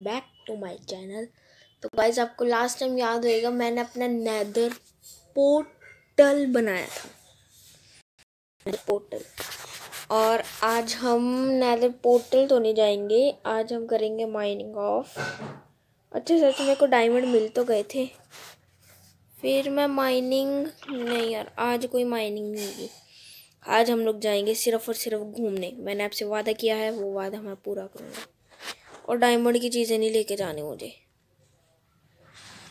Back to my channel तो guys आपको last time याद होएगा, मैंने अपना नैदर पोर्टल बनाया था। पोर्टल और आज हम नैदर पोर्टल तो नहीं जाएँगे, आज हम करेंगे माइनिंग ऑफ़ अच्छे सच मेरे को डायमंड मिल तो गए थे। फिर मैं माइनिंग नहीं यार, आज कोई माइनिंग नहीं होगी आज हम लोग जाएँगे सिर्फ़ और सिर्फ़ घूमने। मैंने आपसे वादा किया है, वो वादा मैं पूरा करूँगा। और डायमंड की चीज़ें नहीं लेके जानी मुझे।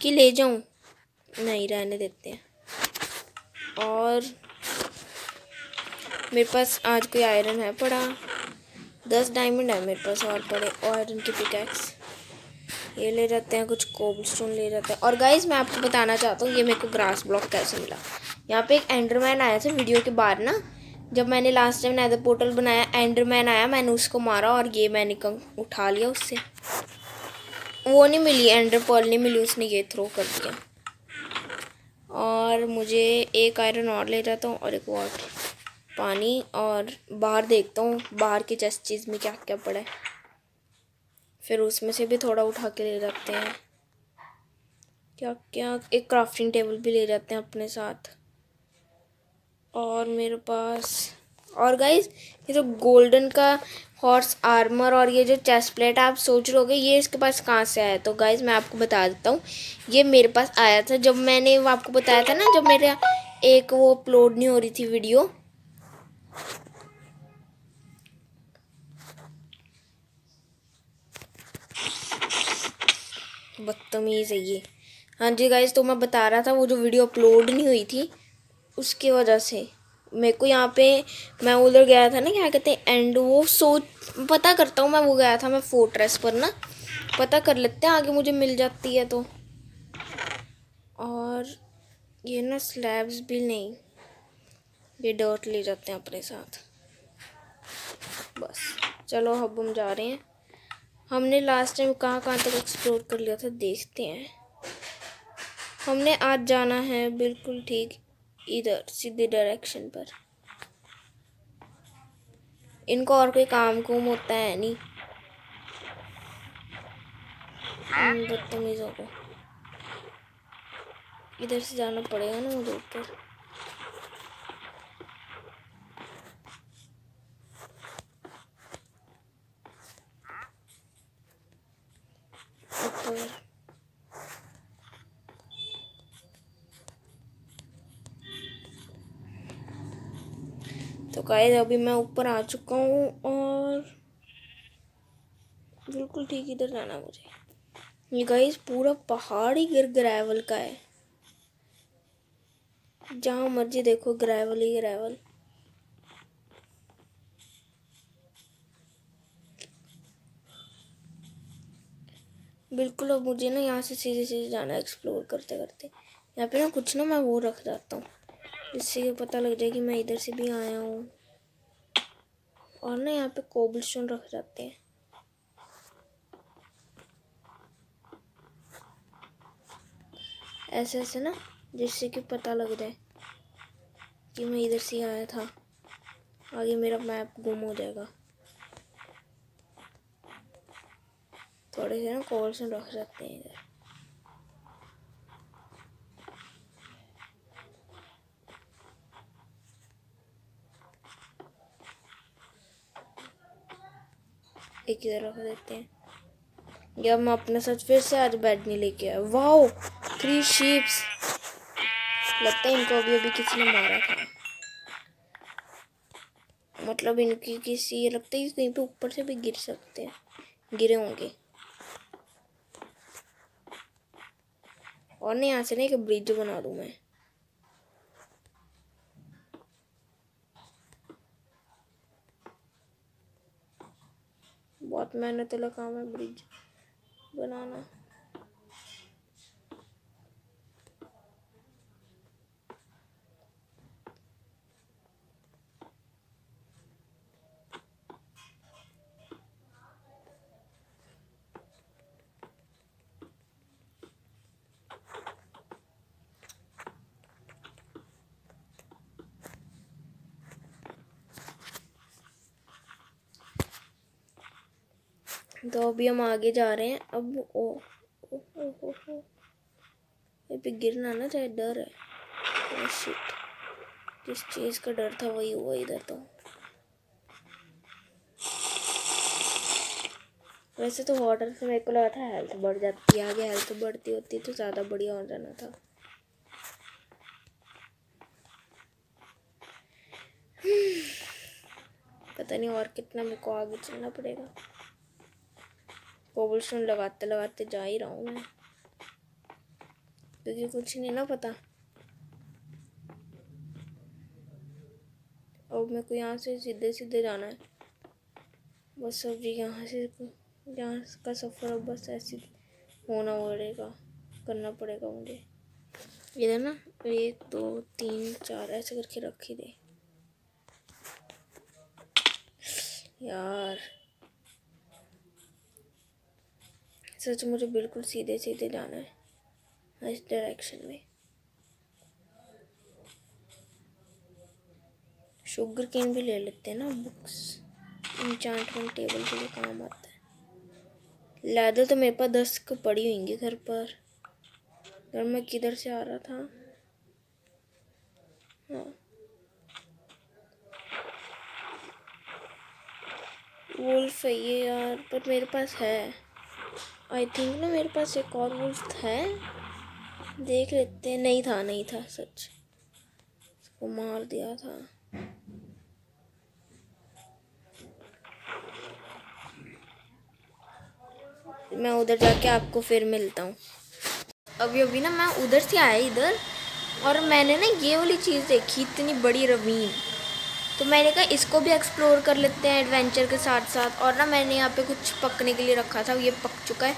कि ले जाऊँ? नहीं, रहने देते हैं। और मेरे पास आज कोई आयरन है पड़ा। दस डायमंड है मेरे पास और पड़े। आयरन की पिकैक्स ये ले जाते हैं, कुछ कोबल स्टोन ले जाते हैं। और गाइज़ मैं आपको बताना चाहता हूँ, ये मेरे को ग्रास ब्लॉक कैसे मिला। यहाँ पे एक एंडरमैन आया था वीडियो के बाद ना। जब मैंने लास्ट टाइम नैदर पोर्टल बनाया एंडरमैन आया, मैंने उसको मारा और ये मैंने कम उठा लिया उससे। वो नहीं मिली एंडर पर्ल नहीं मिली, उसने ये थ्रो कर दिया। और मुझे एक आयरन और ले जाता हूँ और एक वाटर पानी और बाहर देखता हूँ, बाहर की चेस्ट चीज़ में क्या क्या पड़ा है। फिर उसमें से भी थोड़ा उठा के ले जाते हैं। क्या क्या एक क्राफ्टिंग टेबल भी ले जाते हैं अपने साथ। और मेरे पास, और गाइज़ ये जो गोल्डन का हॉर्स आर्मर और ये जो चेस्ट प्लेट आप सोच रहे हो ये इसके पास कहाँ से आया? तो गाइज़ मैं आपको बता देता हूँ। ये मेरे पास आया था जब मैंने, वो आपको बताया था ना, जब मेरा एक वो अपलोड नहीं हो रही थी वीडियो बदतमीज़ है ये। हाँ जी गाइज़ तो मैं बता रहा था, वो जो वीडियो अपलोड नहीं हुई थी उसकी वजह से। मेरे को यहाँ पे, मैं उधर गया था ना, क्या कहते हैं एंड वो सोच, पता करता हूँ मैं, वो गया था मैं फोर्ट्रेस पर ना। पता कर लेते हैं, आगे मुझे मिल जाती है तो। और ये ना स्लैब्स भी नहीं। ये डर्ट ले जाते हैं अपने साथ। बस। चलो, अब हम जा रहे हैं। हमने लास्ट टाइम कहाँ कहाँ तक एक्सप्लोर कर लिया था, देखते हैं। हमने आज जाना है, बिल्कुल ठीक। इधर सीधे डायरेक्शन पर। इनको और कोई काम कुम होता है नहीं। बदतमीजों को। इधर से जाना पड़ेगा ना मुझे ऊपर ऊपर तो गाइस, अभी मैं ऊपर आ चुका हूँ और बिल्कुल ठीक इधर जाना मुझे। ये गाइस पूरा पहाड़ ही गिर ग्रेवल का है। जहाँ मर्ज़ी देखो ग्रेवल ही ग्रेवल बिल्कुल अब मुझे ना यहाँ से सीधे सीधे जाना एक्सप्लोर करते करते। यहाँ पे ना कुछ ना मैं वो रख जाता हूँ, जिससे पता लग जाए कि मैं इधर से भी आया हूँ। और ना यहाँ पे कोबल रख जाते हैं। ऐसे ऐसे ना, जिससे कि पता लग जाए कि मैं इधर से आया था। आगे मेरा मैप गुम हो जाएगा। थोड़े से ना कोबल रख जाते हैं इधर। एक इधर रख देते हैं। या हम अपने साथ फिर से आज बेड नहीं लेके आए। वाओ थ्री शीप्स लगता है इनको अभी अभी किसी ने मारा था। मतलब इनकी किसी लगता है कहीं पे ऊपर से भी गिर सकते हैं। गिरे होंगे। और नहीं, यहाँ से नहीं कि ब्रिज बना दूँ मैं। बहुत मेहनत वाला काम है ब्रिज बनाना। तो अभी हम आगे जा रहे हैं। अब ओ ओ ओ ओ ओ। ये पे गिरना ना चाहे डर है। शिट oh, जिस चीज़ का डर था वही हुआ इधर तो। वैसे तो वाटर से मेरे को लगा था हेल्थ बढ़ जाती है। आगे हेल्थ बढ़ती होती तो ज़्यादा बढ़िया हो जाना था। पता नहीं और कितना मेरे को आगे चलना पड़ेगा। कोबल लगाते लगाते जा ही रहा हूँ मैं। क्योंकि कुछ नहीं ना पता। अब मेरे को यहाँ से सीधे सीधे जाना है। बस अब यहाँ से, यहाँ का सफ़र अब बस ऐसे होना पड़ेगा, करना पड़ेगा मुझे। इधर ना, एक, दो, तीन, चार, ऐसे करके रख ही दे। यार। सच मुझे बिल्कुल सीधे सीधे जाना है। इस डायरेक्शन में। शुगर केन भी ले लेते हैं ना बुक्स इंचांटमेंट टेबल के लिए काम आता है। लैदर तो मेरे पास दस को पड़ी होंगी घर पर। घर मैं किधर से आ रहा था? हाँ। वुल्फ है ये यार, पर मेरे पास है। आई थिंक ना मेरे पास एक और वुल्फ है देख लेते हैं। नहीं था नहीं था सच। उसको मार दिया था। मैं उधर जाके आपको फिर मिलता हूँ। अभी अभी ना मैं उधर से आया इधर, और मैंने ना ये वाली चीज़ देखी, इतनी बड़ी रवीन तो मैंने कहा, इसको भी एक्सप्लोर कर लेते हैं एडवेंचर के साथ साथ और ना मैंने यहाँ पे कुछ पकने के लिए रखा था, ये पक चुका है।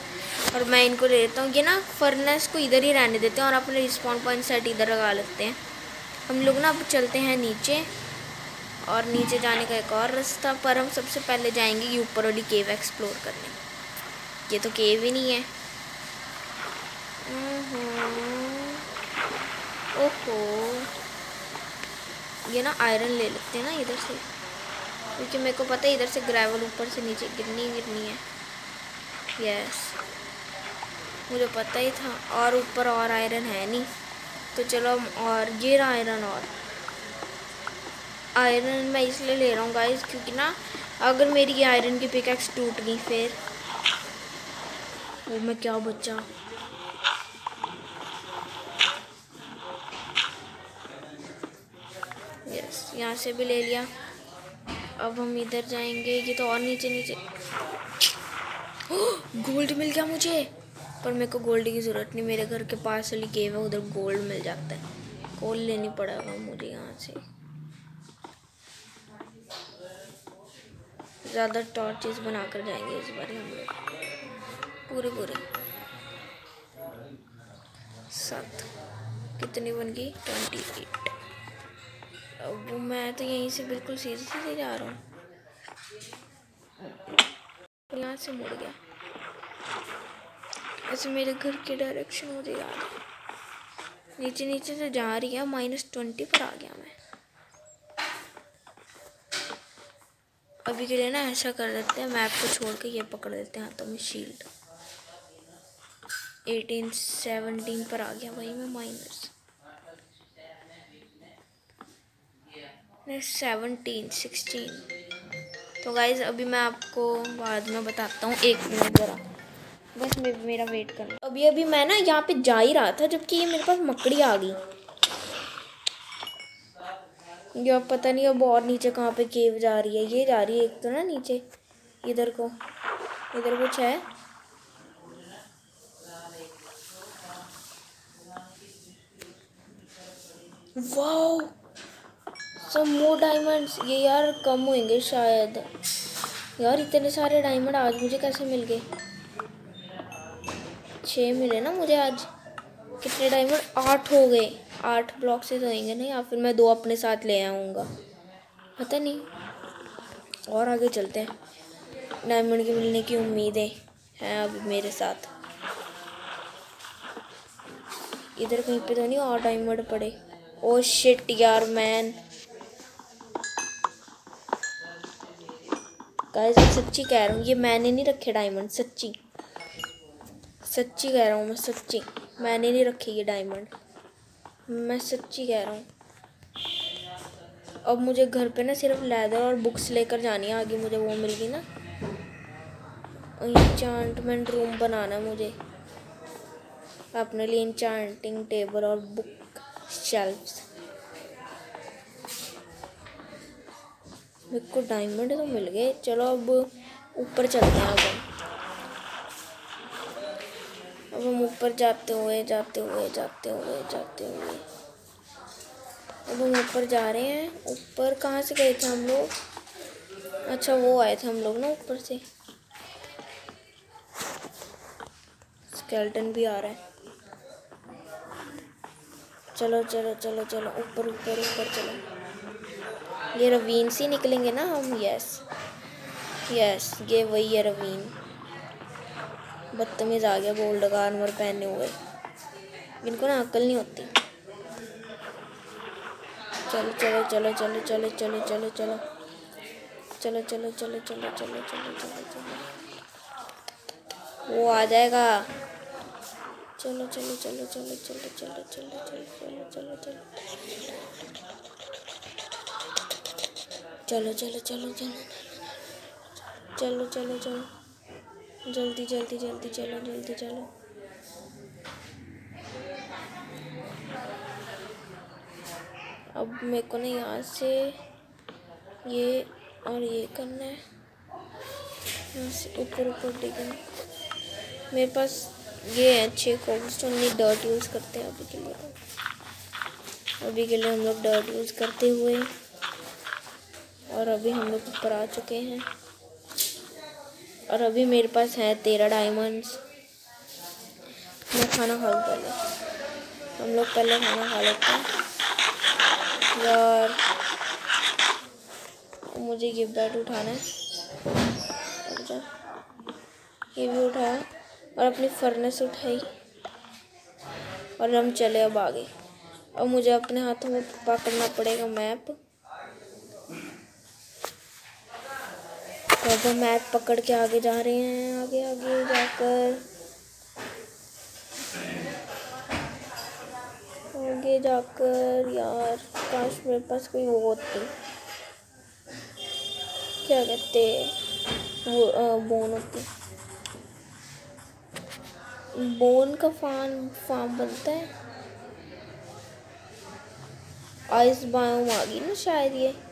और मैं इनको ले लेता हूँ। ये ना फर्नेस को इधर ही रहने देते हैं और अपने रिस्पॉन्ड पॉइंट सेट इधर लगा लेते हैं। हम लोग ना अब चलते हैं नीचे। और नीचे जाने का एक और रास्ता, पर हम सबसे पहले जाएँगे ये ऊपर वाली केव एक्सप्लोर करने। ये तो केव ही नहीं है। ओहो। ये ना आयरन ले लेते हैं ना इधर से। क्योंकि मेरे को पता है इधर से ग्रेवल ऊपर से नीचे गिरनी गिरनी है। यस मुझे पता ही था। और ऊपर और आयरन है नहीं। तो चलो हम और, ये आयरन और। आयरन मैं इसलिए ले रहा हूँ गाइस क्योंकि ना अगर मेरी ये आयरन की पिकैक्स टूट गई फिर। वो मैं क्या बचा? यहाँ से भी ले लिया। अब हम इधर जाएँगे। ये तो और नीचे नीचे। गोल्ड मिल गया मुझे। पर मेरे को गोल्ड की ज़रूरत नहीं। मेरे घर के पास वाली केव है, उधर गोल्ड मिल जाता है। गोल्ड लेनी पड़ेगा मुझे यहाँ से। ज़्यादा टॉर्चेस बना कर जाएँगे इस बार हम लोग। पूरे पूरे। सात। कितनी बन गई? ट्वेंटी एट अब मैं तो यहीं से बिल्कुल सीधे सीधे जा रहा हूँ। यहाँ से मुड़ गया। ऐसे मेरे घर के डायरेक्शन मुझे याद है। नीचे नीचे से जा रही है माइनस ट्वेंटी पर आ गया मैं। अभी के लिए ना ऐसा कर देते हैं मैप को छोड़ के ये पकड़ देते हैं हाथों में शील्ड एटीन सेवनटीन पर आ गया भाई मैं माइनस सेवनटीन सिक्सटीन तो गाइज़ अभी मैं आपको बाद में बताता हूँ, एक मिनट ज़रा। बस मे, मेरा वेट कर अभी अभी मैं ना यहाँ पे जा ही रहा था, जबकि ये मेरे पास मकड़ी आ गई। ये अब पता नहीं अब और नीचे कहाँ पे केव जा रही है। ये जा रही है एक तो ना नीचे। इधर को। इधर कुछ है। वाओ सम मोर डायमंड्स ये यार कम होंगे शायद। यार, इतने सारे डायमंड आज मुझे कैसे मिल गए? छः मिले ना मुझे आज। कितने डायमंड आठ हो गए। आठ ब्लॉक से होंगे ना, या फिर मैं दो अपने साथ ले आऊँगा। पता नहीं। और आगे चलते हैं। डायमंड के मिलने की उम्मीदें हैं। अब मेरे साथ। इधर कहीं पे तो नहीं और डायमंड पड़े। ओ शिट यार मैन गाइस मैं सच्ची कह रहा हूँ, ये मैंने नहीं रखे डायमंड सच्ची। सच्ची कह रहा हूँ मैं, सच्ची। मैंने नहीं रखे ये डायमंड मैं सच्ची कह रहा हूँ। अब मुझे घर पे ना सिर्फ़ लेदर और बुक्स लेकर जानी है, आगे मुझे वो मिल गई ना। इंचांटमेंट रूम बनाना है मुझे। अपने लिए इंचांटिंग टेबल और बुक शेल्फ्स मेरे को डायमंड तो मिल गए। चलो अब ऊपर चलते हैं अब अब हम ऊपर जाते हुए जाते हुए जाते हुए जाते हुए। अब हम ऊपर जा रहे हैं। ऊपर कहाँ से गए थे हम लोग? अच्छा वो आए थे हम लोग ना ऊपर से। स्केल्टन भी आ रहा है। चलो चलो चलो चलो। ऊपर ऊपर ऊपर चलो। ये रवीन से निकलेंगे ना हम यस यस ये वही है रवीन बदतमीज आ गया गोल्ड का आर्मर पहने हुए इनको ना अकल नहीं होती चलो चलो चलो चलो चलो चलो चलो चलो चलो चलो चलो चलो चलो चलो चलो चलो वो आ जाएगा चलो चलो चलो चलो चलो चलो चलो चलो चलो चलो चलो चलो चलो चलो चलो चलो चलो चलो, जल्दी जल्दी जल्दी, चलो जल्दी, चलो। अब मेरे को ना यहाँ से ये और ये करना है। यहाँ से ऊपर ऊपर डिगना मेरे पास ये है छः कोबलस्टोन ये डर्ट यूज़ करते हैं अभी के लिए। अभी के लिए हम लोग डर्ट यूज़ करते हुए। और अभी हम लोग ऊपर आ चुके हैं। और अभी मेरे पास है तेरह डायमंड्स मैं खाना खा लूँ पहले। हम लोग पहले खाना खा लेते हैं। यार, मुझे ये बेड उठाना है। ये भी उठाया। और अपनी फर्नेस उठाई। और हम चले अब आगे। अब मुझे अपने हाथों में पकड़ना पड़ेगा मैप तो अब हम मैप पकड़ के आगे जा रहे हैं, आगे आगे जाकर। आगे जाकर, यार, काश मेरे पास कोई वो होती। क्या कहते? वो बोन होती। बोन का फार्म फार्म बनता है। आइस बायोम आ गई ना शायद ये।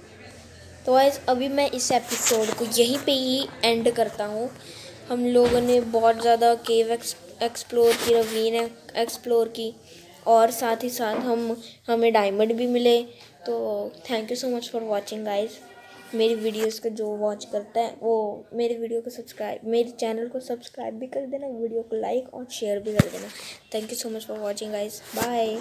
तो आइस अभी मैं इस एपिसोड को यहीं पे ही एंड करता हूँ। हम लोगों ने बहुत ज़्यादा केव एक्स एक्सप्लोर की रवीन एक्सप्लोर की और साथ ही साथ हम, हमें डायमंड भी मिले। तो thank you so much for watching guys मेरी वीडियोस को जो वॉच करता है, वो मेरे वीडियो को सब्सक्राइब मेरे चैनल को सब्सक्राइब भी कर देना वीडियो को लाइक और शेयर भी कर देना। Thank you so much for watching guys bye